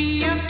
be a